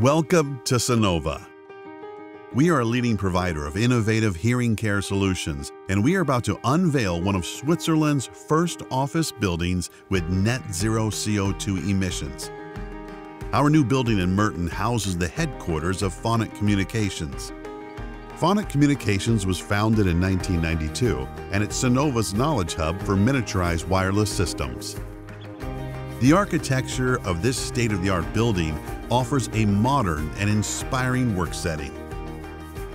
Welcome to Sonova. We are a leading provider of innovative hearing care solutions, and we are about to unveil one of Switzerland's first office buildings with net zero CO2 emissions. Our new building in Murten houses the headquarters of Phonak Communications. Phonak Communications was founded in 1992, and it's Sonova's knowledge hub for miniaturized wireless systems. The architecture of this state-of-the-art building offers a modern and inspiring work setting.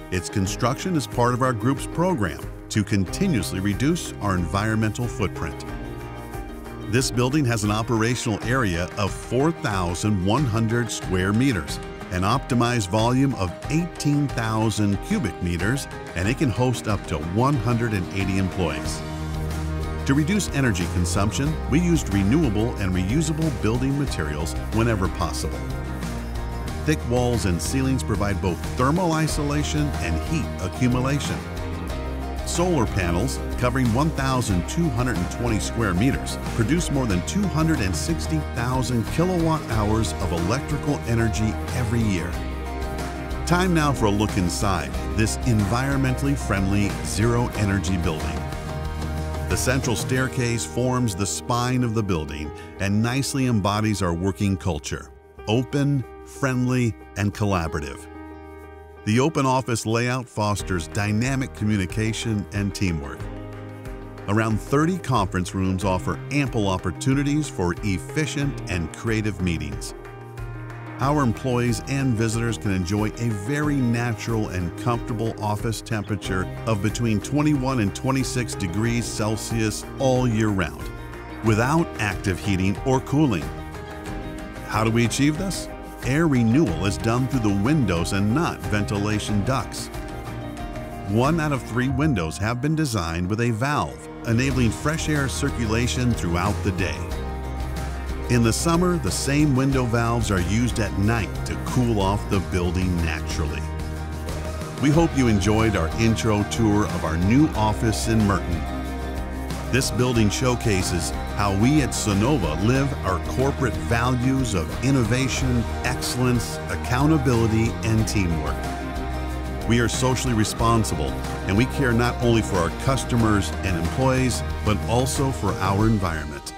Its construction is part of our group's program to continuously reduce our environmental footprint. This building has an operational area of 4,100 square meters, an optimized volume of 18,000 cubic meters, and it can host up to 180 employees. To reduce energy consumption, we used renewable and reusable building materials whenever possible. Thick walls and ceilings provide both thermal isolation and heat accumulation. Solar panels, covering 1,220 square meters, produce more than 260,000 kilowatt hours of electrical energy every year. Time now for a look inside this environmentally friendly zero energy building. The central staircase forms the spine of the building and nicely embodies our working culture open, friendly, and collaborative. The open office layout fosters dynamic communication and teamwork. Around 30 conference rooms offer ample opportunities for efficient and creative meetings. Our employees and visitors can enjoy a very natural and comfortable office temperature of between 21 and 26 degrees Celsius all year round, without active heating or cooling. How do we achieve this? Air renewal is done through the windows and not ventilation ducts. One out of three windows have been designed with a valve, enabling fresh air circulation throughout the day. In the summer, the same window valves are used at night to cool off the building naturally. We hope you enjoyed our intro tour of our new office in Murten. This building showcases how we at Sonova live our corporate values of innovation, excellence, accountability, and teamwork. We are socially responsible, and we care not only for our customers and employees, but also for our environment.